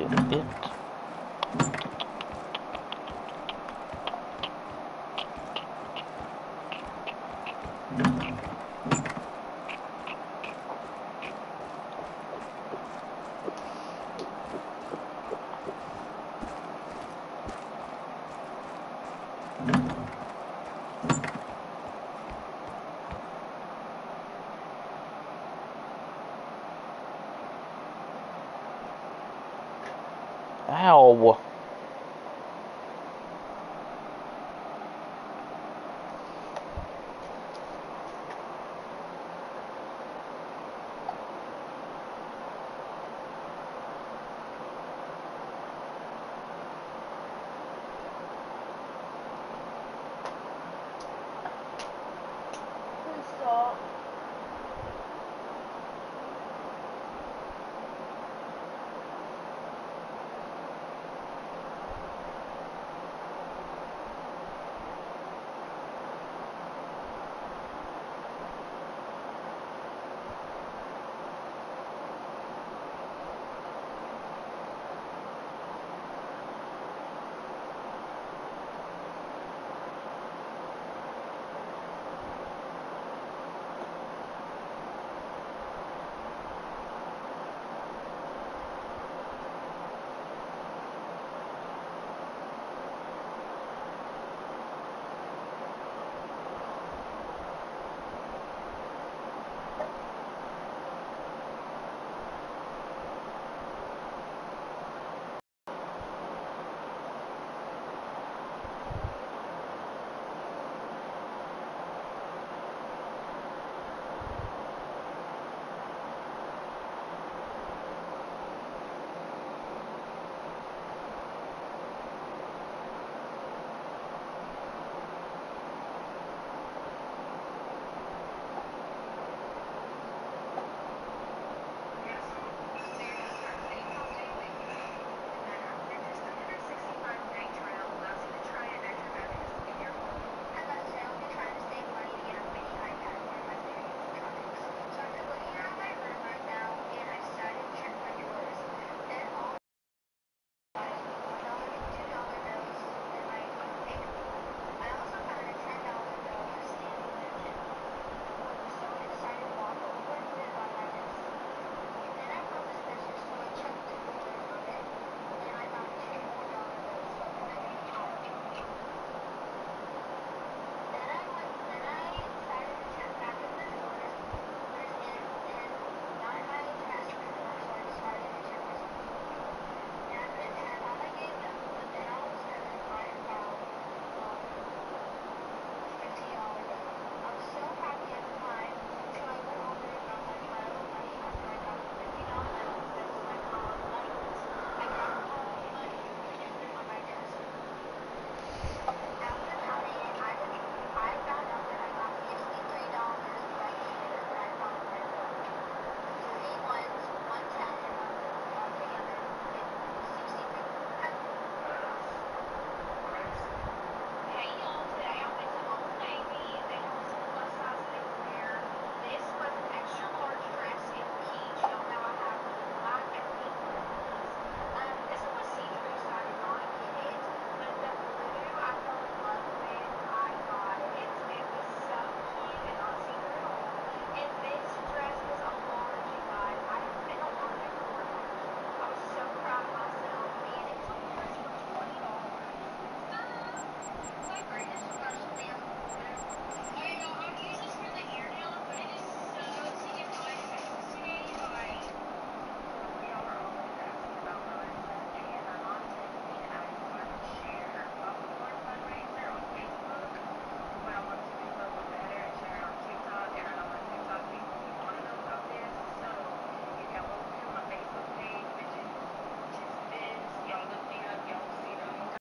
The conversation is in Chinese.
it. Ow! No Cypress.